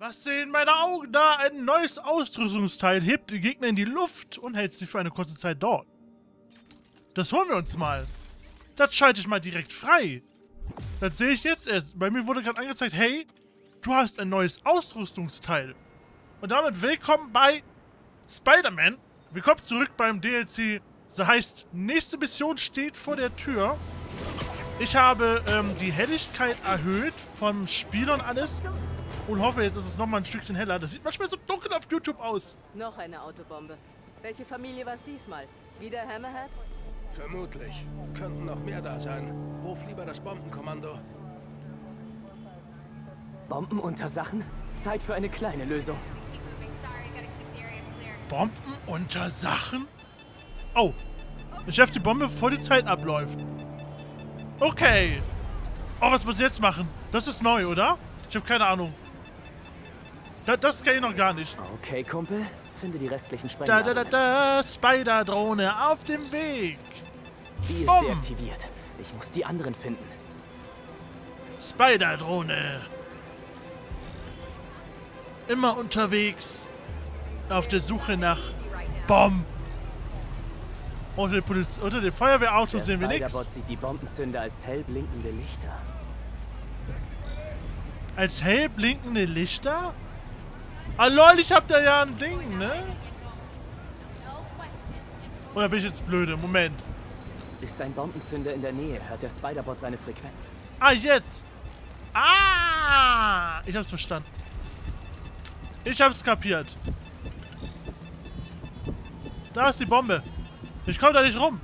Was sehen meine Augen da? Ein neues Ausrüstungsteil hebt die Gegner in die Luft und hält sie für eine kurze Zeit dort. Das holen wir uns mal. Das schalte ich mal direkt frei. Das sehe ich jetzt erst. Bei mir wurde gerade angezeigt, hey, du hast ein neues Ausrüstungsteil. Und damit willkommen bei Spider-Man. Willkommen zurück beim DLC. Das heißt, nächste Mission steht vor der Tür. Ich habe ähm, die Helligkeit erhöht vom Spiel und alles. Und hoffe, jetzt ist es nochmal ein Stückchen heller. Das sieht manchmal so dunkel auf YouTube aus. Noch eine Autobombe. Welche Familie war es diesmal? Wieder Hammerhead? Vermutlich. Könnten noch mehr da sein. Ruf lieber das Bombenkommando. Bomben unter Sachen? Zeit für eine kleine Lösung. Bomben unter Sachen? Oh. Ich werfe die Bombe, bevor die Zeit abläuft. Okay. Oh, was muss ich jetzt machen? Das ist neu, oder? Ich habe keine Ahnung. Da, das kenne ich noch gar nicht. Okay, Kumpel. Finde die restlichen Da, da, da, Sprengladungen. da. Spider-Drohne auf dem Weg. Die ist Bumm. deaktiviert. Ich muss die anderen finden. Spider-Drohne. Immer unterwegs. Auf der Suche nach Bomben. Unter den, Poliz unter den Feuerwehrautos Der sehen wir nichts. sieht die Bombenzünder als hell blinkende Lichter. Als hell blinkende Lichter? Ah lol, ich hab da ja ein Ding, ne? Oder bin ich jetzt blöde? Moment. Ist ein Bombenzünder in der Nähe, hört der Spider-Bot seine Frequenz. Ah, jetzt! Ah! Ich hab's verstanden. Ich hab's kapiert. Da ist die Bombe. Ich komm da nicht rum.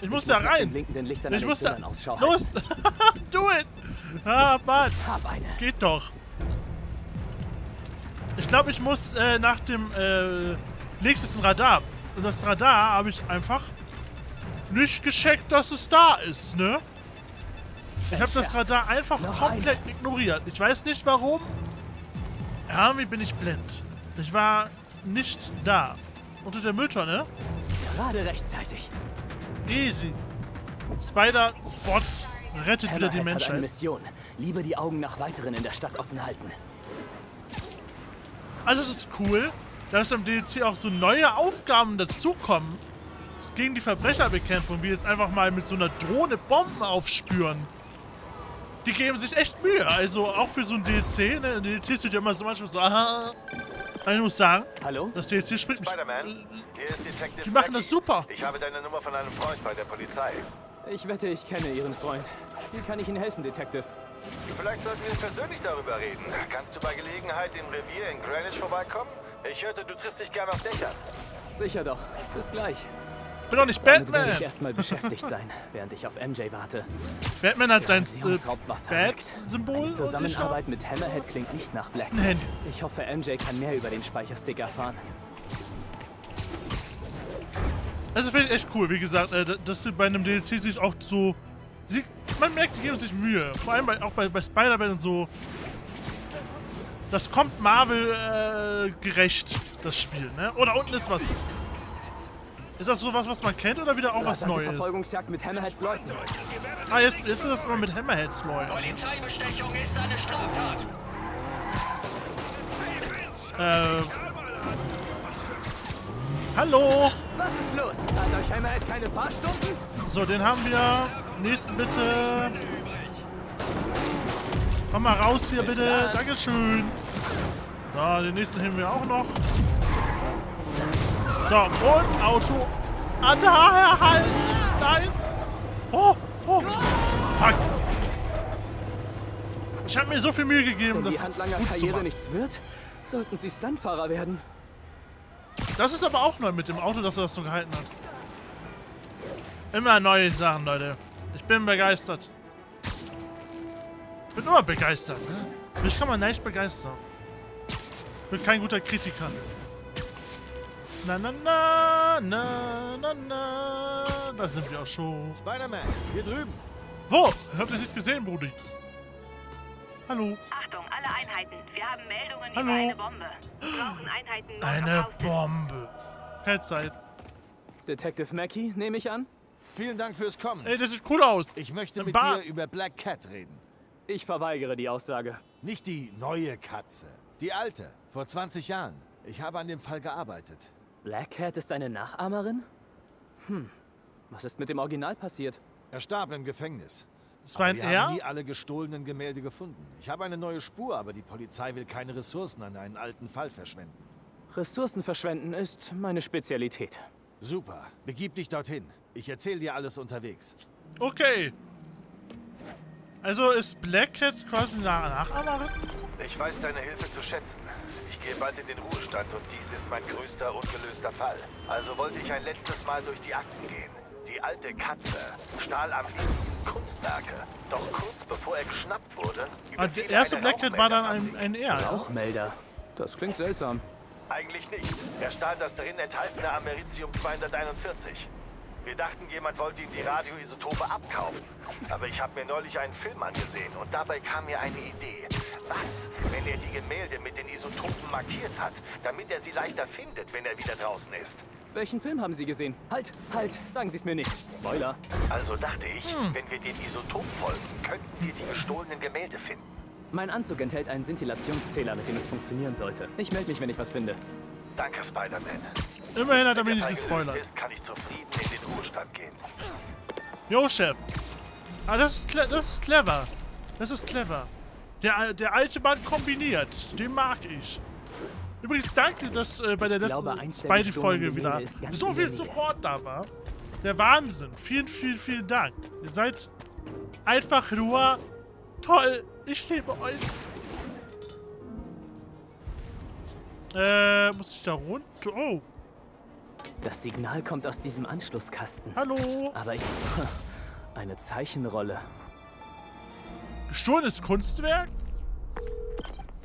Ich muss Ich da muss den rein. Ich muss da... Los! Do it! Ah, Mann. Hab eine. Geht doch. Ich glaube, ich muss äh, nach dem äh, nächsten Radar. Und das Radar habe ich einfach nicht gescheckt, dass es da ist, ne? Ich habe das Radar einfach Noch komplett ignoriert. Ich weiß nicht warum. Irgendwie bin ich blind. Ich war nicht da. Unter der Mülltonne. Gerade rechtzeitig. Easy. Spider-Bot rettet wieder die Hammerhead hat eine Menschheit. Mission. Lieber die Augen nach weiteren in der Stadt offen halten. Also es ist cool, dass im DLC auch so neue Aufgaben dazukommen. Gegen die Verbrecherbekämpfung, wie jetzt einfach mal mit so einer Drohne Bomben aufspüren. Die geben sich echt Mühe. Also auch für so ein DLC, ne? In DLC sind ja immer so manchmal so, aha. Aber ich muss sagen, Hallo? das DLC spielt mich. Spider-Man, hier ist Detective Die machen das super. Ich habe deine Nummer von einem Freund bei der Polizei. Ich wette, ich kenne Ihren Freund. Wie kann ich Ihnen helfen, Detective? Vielleicht sollten wir persönlich darüber reden. Kannst du bei Gelegenheit im Revier in Greenwich vorbeikommen? Ich hörte, du triffst dich gern auf Dächern. Sicher doch. Bis gleich. Ich bin doch nicht Damit werde Batman. ich erstmal beschäftigt sein, während ich auf MJ warte. Batman hat sein äh. Bat-Symbol. Hab Zusammenarbeit mit Hammerhead klingt nicht nach Black. ein Handy. Ich hoffe, MJ kann mehr über den Speicherstick erfahren. Also finde ich echt cool, wie gesagt, äh, dass sie bei einem DLC sich auch so. Sie, man merkt, die geben sich Mühe. Vor allem bei, auch bei, bei Spider-Man und so. Das kommt Marvel äh, gerecht, das Spiel, ne? Oder unten ist was. Ist das sowas, was man kennt oder wieder auch was Neues? Verfolgungsjagd mit Hammerheads Leuten. Ah, jetzt, jetzt ist das immer mit Hammerheads neu. Polizeibestechung ist eine Straftat. Äh. Hallo! Was ist los? Zahlt euch Hammerhead keine Fahrstunden? So, den haben wir. Nächsten bitte. Komm mal raus hier bitte. Dankeschön. So, den nächsten nehmen wir auch noch. So, und Auto an der halten. Nein. Oh, oh. Fuck. Ich habe mir so viel Mühe gegeben, Wenn das die gut zu Handlanger-Karriere machen. nichts wird, sollten sie Stuntfahrer werden. Das ist aber auch neu mit dem Auto, dass er das so gehalten hat. Immer neue Sachen, Leute. Ich bin begeistert. Ich bin immer begeistert, ne? Mich kann man nicht begeistern. Ich bin kein guter Kritiker. Na na na na na na. Da sind wir auch schon. Spider-Man, hier drüben. Wo? Habt ihr nicht gesehen, Brudi? Hallo. Achtung, alle Einheiten. Wir haben Meldungen Hallo. über eine Bombe. Wir brauchen Einheiten Eine. Bombe. Keine Zeit. Detective Mackey, nehme ich an? Vielen Dank fürs Kommen. Ey, das sieht cool aus. Ich möchte Ein mit Bar. dir über Black Cat reden. Ich verweigere die Aussage. Nicht die neue Katze. Die alte, vor 20 Jahren. Ich habe an dem Fall gearbeitet. Black Cat ist eine Nachahmerin? Hm. Was ist mit dem Original passiert? Er starb im Gefängnis. Das war ein wir R? haben nie alle gestohlenen Gemälde gefunden. Ich habe eine neue Spur, aber die Polizei will keine Ressourcen an einen alten Fall verschwenden. Ressourcen verschwenden ist meine Spezialität. Super. Begib dich dorthin. Ich erzähle dir alles unterwegs. Okay. Also ist Black Cat quasi eine Nachahmerin? Ich weiß deine Hilfe zu schätzen. Ich gehe bald in den Ruhestand und dies ist mein größter ungelöster Fall. Also wollte ich ein letztes Mal durch die Akten gehen. Die alte Katze stahl am liebsten Kunstwerke. Doch kurz bevor er geschnappt wurde... Ah, der erste Black Cat war dann ein, ein R. Rauchmelder. Das klingt seltsam. Eigentlich nicht. Er stahl das darin enthaltene Americium 241. Wir dachten, jemand wollte ihm die Radioisotope abkaufen. Aber ich habe mir neulich einen Film angesehen und dabei kam mir eine Idee. Was, wenn er die Gemälde mit den Isotopen markiert hat, damit er sie leichter findet, wenn er wieder draußen ist? Welchen Film haben Sie gesehen? Halt, halt, sagen Sie es mir nicht. Spoiler. Also dachte ich, wenn wir den Isotop folgen, könnten wir die gestohlenen Gemälde finden. Mein Anzug enthält einen Szintillationszähler, mit dem es funktionieren sollte. Ich melde mich, wenn ich was finde. Danke, Spider-Man. Immerhin hat er mich nicht gespoilert. ist, kann ich zufrieden in den Ruhestand gehen. Jo, Chef. Ah, das ist, cle- das ist clever. Das ist clever. Der, der alte Mann kombiniert. Den mag ich. Übrigens, danke, dass äh, bei der letzten Spidey-Folge wieder so viel. Support da war. Der Wahnsinn. Vielen, vielen, vielen Dank. Ihr seid einfach nur toll. Ich liebe euch. Äh, muss ich da runter? Oh, Das Signal kommt aus diesem Anschlusskasten. hallo. Aber ich... Eine Zeichenrolle. Gestohlenes Kunstwerk?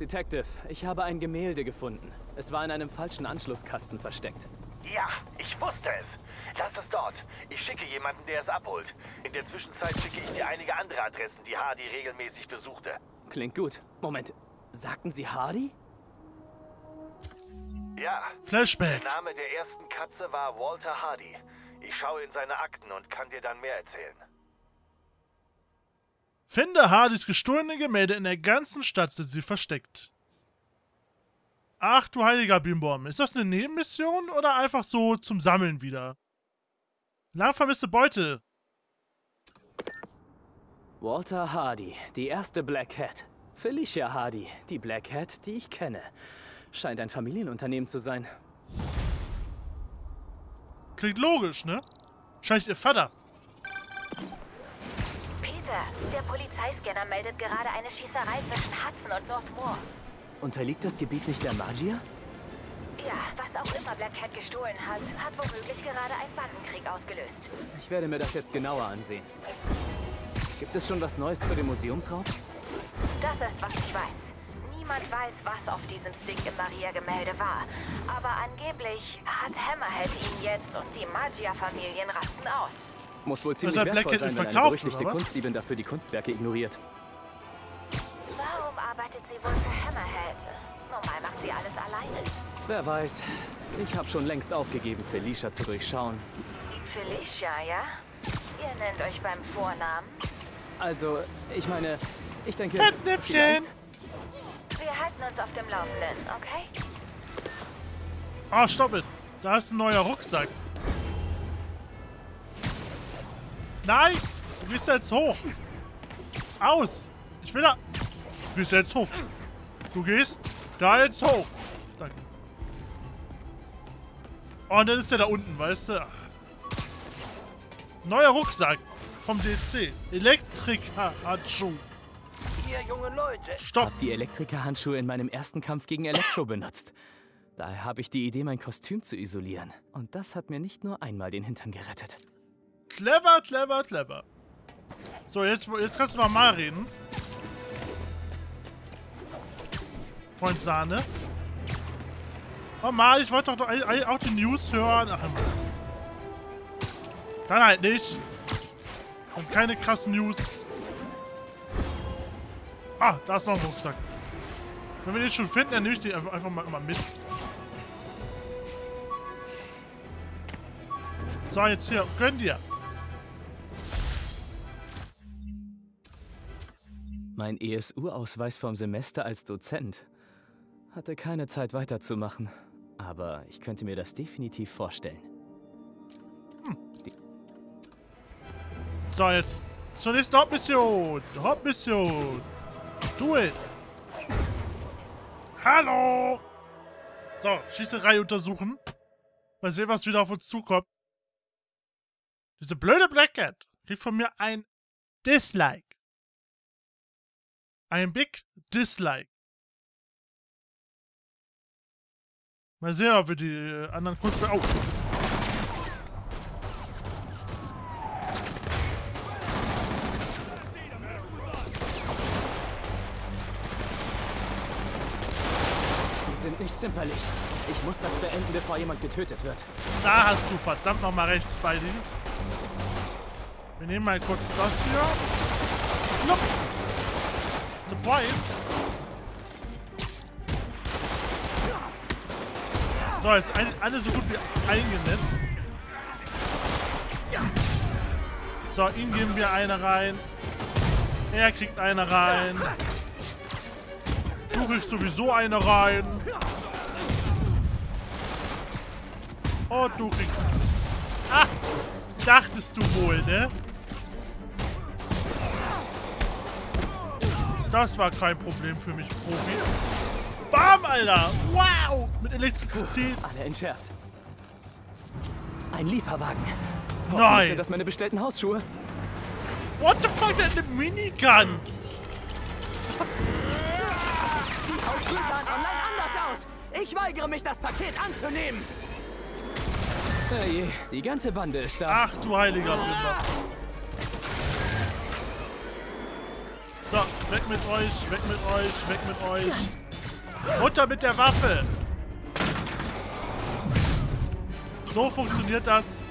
Detective, ich habe ein Gemälde gefunden. Es war in einem falschen Anschlusskasten versteckt. Ja, ich wusste es. Lass es dort. Ich schicke jemanden, der es abholt. In der Zwischenzeit schicke ich dir einige andere Adressen, die Hardy regelmäßig besuchte. Klingt gut. Moment, sagten Sie Hardy? Ja, Flashback. der Name der ersten Katze war Walter Hardy. Ich schaue in seine Akten und kann dir dann mehr erzählen. Finde Hardys gestohlene Gemälde in der ganzen Stadt sind sie versteckt. Ach du heiliger Bimbom, ist das eine Nebenmission oder einfach so zum Sammeln wieder? Lang vermisste Beute. Walter Hardy, die erste Black Cat. Felicia Hardy, die Black Cat, die ich kenne. Scheint ein Familienunternehmen zu sein. Klingt logisch, ne? Wahrscheinlich ihr Vater. Peter, der Polizeiscanner meldet gerade eine Schießerei zwischen Hudson und Northmore. Unterliegt das Gebiet nicht der Magier? Ja, was auch immer Black Cat gestohlen hat, hat womöglich gerade einen Bandenkrieg ausgelöst. Ich werde mir das jetzt genauer ansehen. Gibt es schon was Neues zu dem Museumsraub? Das ist, was ich weiß. Niemand weiß, was auf diesem Stick im Maria-Gemälde war. Aber angeblich hat Hammerhead ihn jetzt und die Magier-Familien rasten aus. Muss wohl ziemlich Black wertvoll ihn sein, wenn eine berüchtigte? Kunstdiebin dafür die Kunstwerke ignoriert. Warum arbeitet sie wohl für Hammerhead? Normal macht sie alles alleine. Wer weiß. Ich habe schon längst aufgegeben, Felicia zu durchschauen. Felicia, ja? Ihr nennt euch beim Vornamen? Also, ich meine, ich denke... Vielleicht- halten uns auf dem Laufenden, okay? Ah, stopp it. Da ist ein neuer Rucksack. Nein! Du gehst jetzt hoch. Aus! Ich will da... Du gehst jetzt hoch. Du gehst da jetzt hoch. Danke. Oh, und dann ist er da unten, weißt du? Neuer Rucksack vom DC. Elektriker-Handschuh. Ihr jungen Leute, Stopp. Hab die Elektrikerhandschuhe in meinem ersten Kampf gegen Elektro benutzt. Daher habe ich die Idee, mein Kostüm zu isolieren. Und das hat mir nicht nur einmal den Hintern gerettet. Clever, clever, clever. So, jetzt, jetzt kannst du noch mal reden. Freund Sahne. Oh mal, ich wollte doch auch die News hören. Ach, Mann. Dann halt nicht. Und keine krassen News. Ah, da ist noch ein Rucksack. Wenn wir den schon finden, dann nehme ich den einfach, mal immer mit. So, jetzt hier. Gönn dir. Mein ESU-Ausweis vom Semester als Dozent. Hatte keine Zeit weiterzumachen. Aber ich könnte mir das definitiv vorstellen. So, jetzt zur nächsten Hauptmission. Hauptmission. It. Hallo. So, Schießerei untersuchen. Mal sehen, was wieder auf uns zukommt. Diese blöde Black Cat kriegt von mir ein Dislike. Ein Big Dislike. Mal sehen, ob wir die äh, anderen kurz... Oh. Die sind nicht zimperlich. Ich muss das beenden, bevor jemand getötet wird. Da hast du verdammt nochmal rechts, Spidey. Wir nehmen mal kurz das hier. Nope. Surprise. So, jetzt ein, alle so gut wie eingenetzt. So, ihm geben wir eine rein. Er kriegt eine rein. Du kriegst sowieso eine rein. Und du kriegst... Ah! Dachtest du wohl, ne? Das war kein Problem für mich, Profi. Bam, Alter! Wow! Mit Elektrizität. Alle entschärft. Ein Lieferwagen. Nein! Sind das meine bestellten Hausschuhe? What the fuck, der hat eine Minigun! Die Hausschuhe sahen online anders aus. Ich weigere mich, das Paket anzunehmen. Hey, die ganze Bande ist da. Ach du heiliger Binder. So, weg mit euch, weg mit euch, weg mit euch. Runter mit der Waffe! So funktioniert das.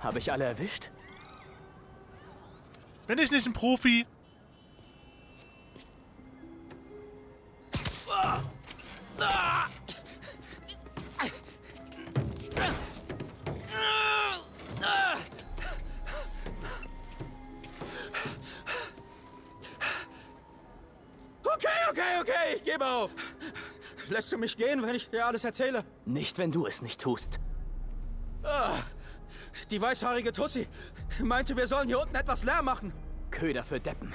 Habe ich alle erwischt? Bin ich nicht ein Profi? Okay, gebe auf. Lässt du mich gehen, wenn ich dir alles erzähle? Nicht, wenn du es nicht tust. Die weißhaarige Tussi meinte, wir sollen hier unten etwas Lärm machen. Köder für Deppen.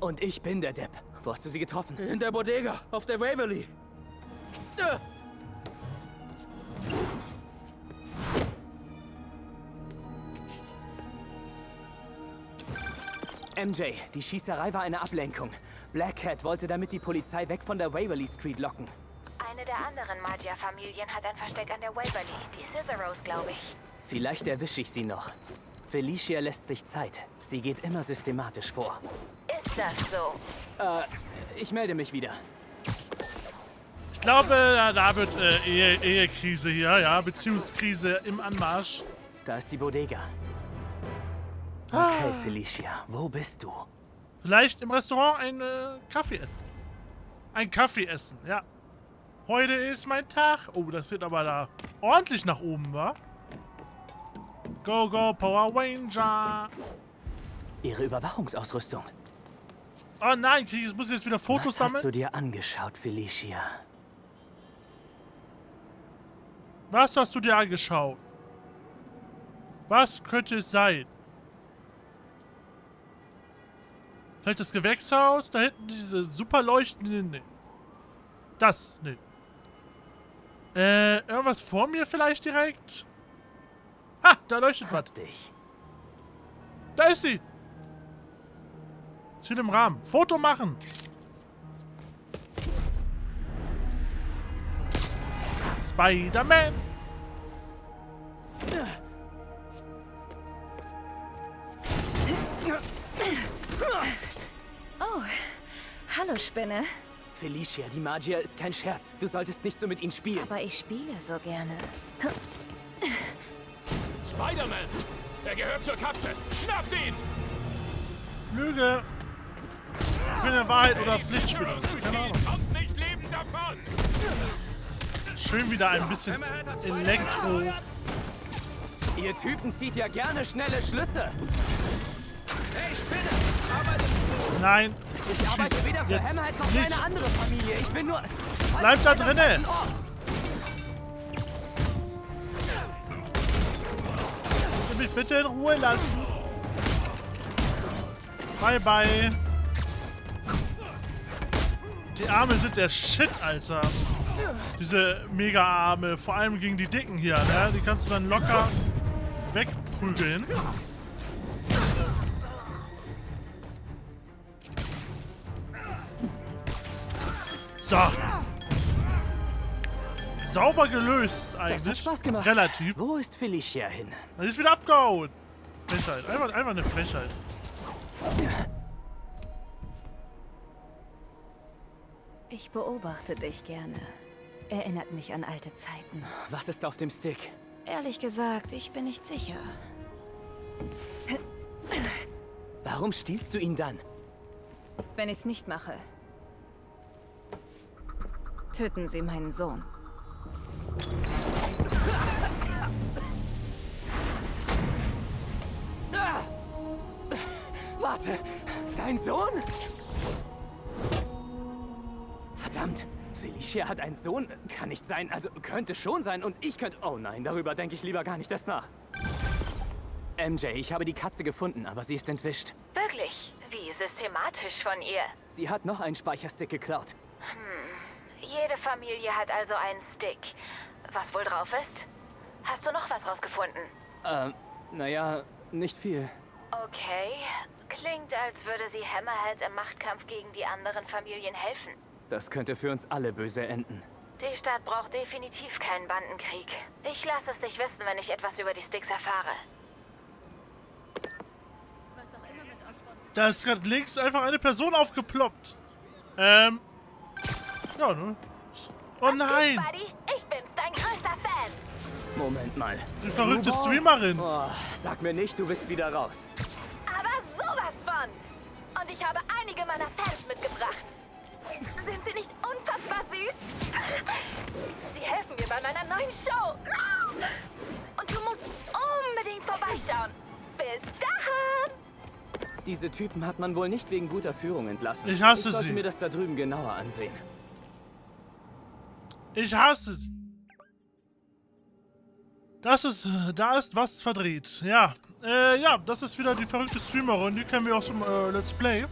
Und ich bin der Depp. Wo hast du sie getroffen? In der Bodega, auf der Waverly. Äh, MJ, die Schießerei war eine Ablenkung. Black Cat wollte damit die Polizei weg von der Waverly Street locken. Eine der anderen Magia-Familien hat ein Versteck an der Waverly. Die Ciceros, glaube ich. Vielleicht erwische ich sie noch. Felicia lässt sich Zeit. Sie geht immer systematisch vor. Ist das so? Äh, ich melde mich wieder. Ich glaube, da, da wird äh, Ehe, Ehekrise hier, ja, Beziehungskrise im Anmarsch. Da ist die Bodega. Okay, Felicia, wo bist du? Vielleicht im Restaurant ein äh, Kaffee essen. Ein Kaffee essen, ja. Heute ist mein Tag. Oh, das wird aber da ordentlich nach oben, wa? Go, go, Power Ranger. Ihre Überwachungsausrüstung. Oh nein, ich, muss ich jetzt wieder Fotos Was sammeln? hast du dir angeschaut, Felicia? Was hast du dir angeschaut? Was könnte es sein? Vielleicht das Gewächshaus? Da hinten diese super leuchtenden... Nee. Das, nee. Äh, irgendwas vor mir vielleicht direkt? Ha, da leuchtet was. Da ist sie. Ist hier im Rahmen. Foto machen. Spider-Man. Hallo Spinne. Felicia, die Magier ist kein Scherz. Du solltest nicht so mit ihnen spielen. Aber ich spiele so gerne. Spider-Man! Er gehört zur Katze! Schnappt ihn! Lüge. Ich bin der Wahrheit oder Pflichtspieler. Keine Ahnung. Kommt nicht lebend davon! Schön wieder ein bisschen Elektro. Ihr Typen zieht ja gerne schnelle Schlüsse. Nein. Ich arbeite weder für Jetzt Hammerhead noch für eine andere Familie. Ich bin nur... Bleib da drinnen! Mich bitte in Ruhe lassen? Bye, bye. Die Arme sind der Shit, Alter. Diese Mega-Arme, vor allem gegen die Dicken hier, ne? Die kannst du dann locker wegprügeln. So. Sauber gelöst eigentlich. Das hat Spaß gemacht. Relativ. Wo ist Felicia hin? Die ist wieder abgehauen. Frechheit. Einfach, einfach eine Frechheit. Ich beobachte dich gerne. Erinnert mich an alte Zeiten. Was ist auf dem Stick? Ehrlich gesagt, ich bin nicht sicher. Warum stiehlst du ihn dann? Wenn ich's nicht mache, töten sie meinen Sohn. Ah! Warte, dein Sohn? Verdammt, Felicia hat einen Sohn? Kann nicht sein, also könnte schon sein und ich könnte... Oh nein, darüber denke ich lieber gar nicht erst nach. MJ, ich habe die Katze gefunden, aber sie ist entwischt. Wirklich? Wie systematisch von ihr. Sie hat noch einen Speicherstick geklaut. Jede Familie hat also einen Stick. Was wohl drauf ist? Hast du noch was rausgefunden? Ähm, naja, nicht viel. Okay. Klingt, als würde sie Hammerhead im Machtkampf gegen die anderen Familien helfen. Das könnte für uns alle böse enden. Die Stadt braucht definitiv keinen Bandenkrieg. Ich lasse es dich wissen, wenn ich etwas über die Sticks erfahre. Da ist gerade links einfach eine Person aufgeploppt. Ähm. Ja, ne? Oh nein! Buddy, ich bin's, dein größter Fan. Moment mal. Die verrückte? Streamerin. Oh, sag mir nicht, du bist wieder raus. Aber sowas von. Und ich habe einige meiner Fans mitgebracht. Sind sie nicht unfassbar süß? Sie helfen mir bei meiner neuen Show. Und du musst unbedingt vorbeischauen. Bis dahin. Diese Typen hat man wohl nicht wegen guter Führung entlassen. Ich hasse ich sollte sie. mir das da drüben genauer ansehen. Ich hasse sie. Das ist, äh, da ist was verdreht. Ja, äh, ja, das ist wieder die verrückte Streamerin. Die kennen wir aus dem äh, Let's Play.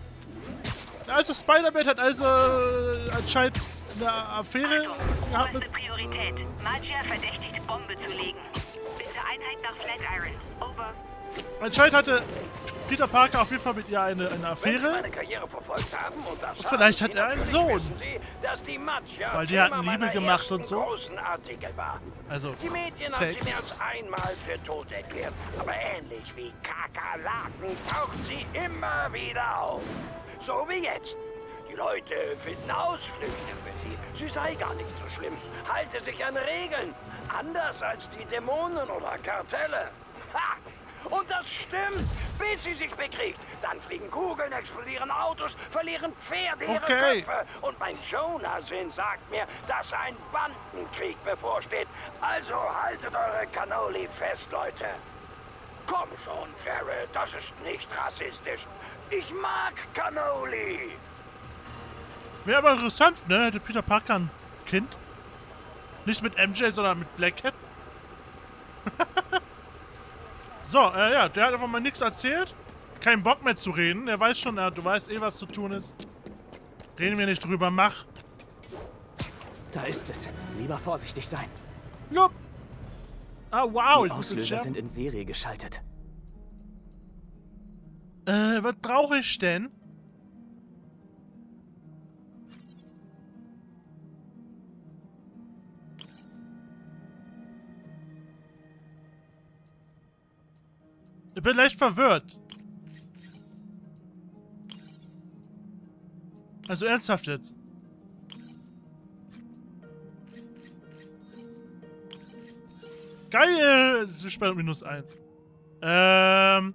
Also Spider-Man hat also äh, anscheinend eine Affäre gehabt mit... Priorität. Magia verdächtigt, Bombe zu legen. Bitte Einheit nach Flatiron. Over. Anscheinend hatte Peter Parker auf jeden Fall mit ihr eine, eine Affäre. und Vielleicht hat er einen Sohn. Weil die hatten Liebe gemacht und so. Also, Die Medien haben sie mehr als einmal für tot erklärt. Aber ähnlich wie Kakerlaken taucht sie immer wieder auf. So wie jetzt. Die Leute finden Ausflüchte für sie. Sie sei gar nicht so schlimm. Halte sich an Regeln. Anders als die Dämonen oder Kartelle. Ha! Und das stimmt, bis sie sich bekriegt. Dann fliegen Kugeln, explodieren Autos, verlieren Pferde ihre Okay. Köpfe. Und mein Jonah-Sinn sagt mir, dass ein Bandenkrieg bevorsteht. Also haltet eure Cannoli fest, Leute. Komm schon, Jared, das ist nicht rassistisch. Ich mag Cannoli. Wäre aber interessant, ne? Hätte Peter Parker ein Kind. Nicht mit MJ, sondern mit Black Cat. so, äh, ja, der hat einfach mal nichts erzählt. Kein Bock mehr zu reden. Er weiß schon, äh, du weißt eh, was zu tun ist. Reden wir nicht drüber, mach. Da ist es. Lieber vorsichtig sein. Lup. Ah, wow. Die Auslöser sind in Serie geschaltet. Äh, was brauche ich denn? Ich bin leicht verwirrt. Also ernsthaft jetzt. Geil! Sie sperrt minus 1. Ähm.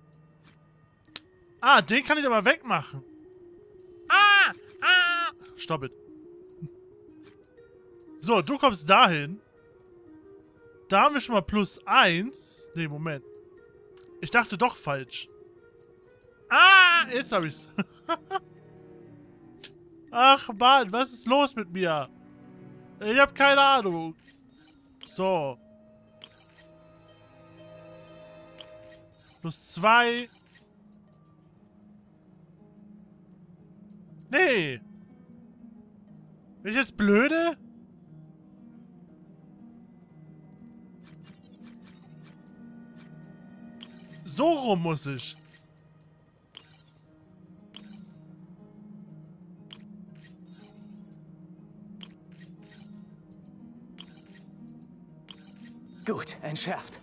Ah, den kann ich aber wegmachen. Ah! Ah! Stopp it. So, du kommst dahin. Da haben wir schon mal plus 1. Nee, Moment. Ich dachte doch falsch. Ah! Jetzt hab ich's. Ach Mann, was ist los mit mir? Ich habe keine Ahnung. So. Plus zwei. Nee. Bin ich jetzt blöde? So rum muss ich. Gut, entschärft.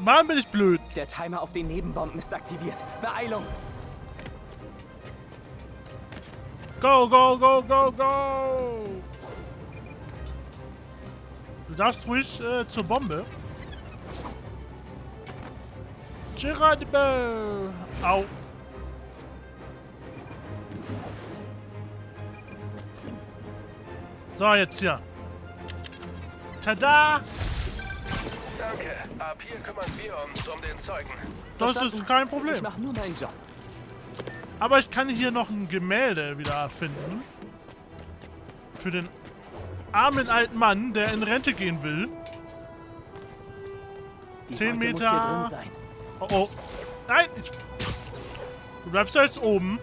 Mann, bin ich blöd. Der Timer auf den Nebenbomben ist aktiviert. Beeilung! Go, go, go, go, go! Du darfst ruhig äh, zur Bombe. Geronimo! Au. So, jetzt hier. Tada! Danke. Ab hier kümmern wir uns um den Zeugen. Das ist kein Problem. Ich mach nur meinen Job. Aber ich kann hier noch ein Gemälde wieder finden. Für den armen alten Mann, der in Rente gehen will. Die 10 Beute muss hier Meter. Oh oh. Nein! Ich, du bleibst da jetzt oben.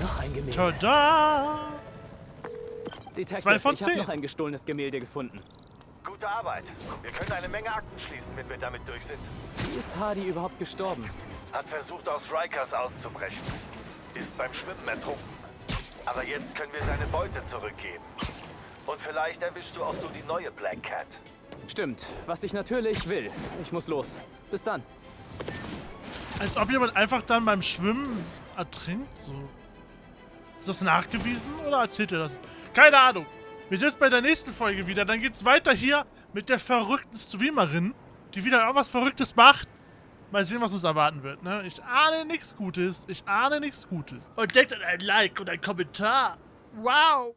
Noch ein Gemälde. Tada! Detective, Zwei von ich habe noch ein gestohlenes Gemälde gefunden. Gute Arbeit. Wir können eine Menge Akten schließen, wenn wir damit durch sind. Wie ist Hardy überhaupt gestorben? Hat versucht, aus Rikers auszubrechen. Ist beim Schwimmen ertrunken. Aber jetzt können wir seine Beute zurückgeben. Und vielleicht erwischst du auch so die neue Black Cat. Stimmt, was ich natürlich will. Ich muss los. Bis dann. Als ob jemand einfach dann beim Schwimmen ertrinkt. So. Ist das nachgewiesen oder erzählt er das? Keine Ahnung. Wir sehen uns bei der nächsten Folge wieder. Dann geht's weiter hier mit der verrückten Streamerin, die wieder irgendwas Verrücktes macht. Mal sehen, was uns erwarten wird. Ne? Ich ahne nichts Gutes. Ich ahne nichts Gutes. Und denkt an ein Like und ein Kommentar. Wow.